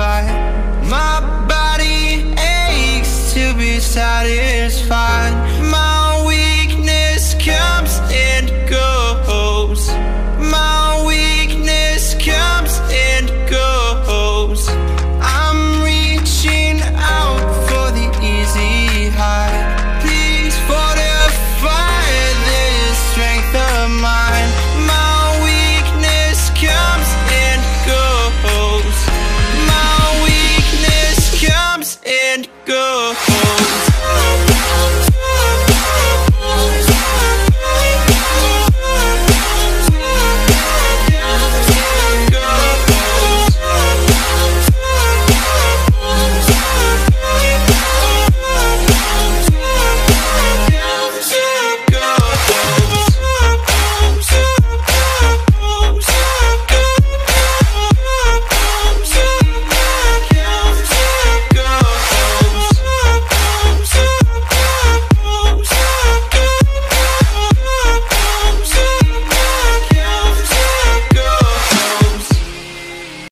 satisfied. My body aches to be satisfied.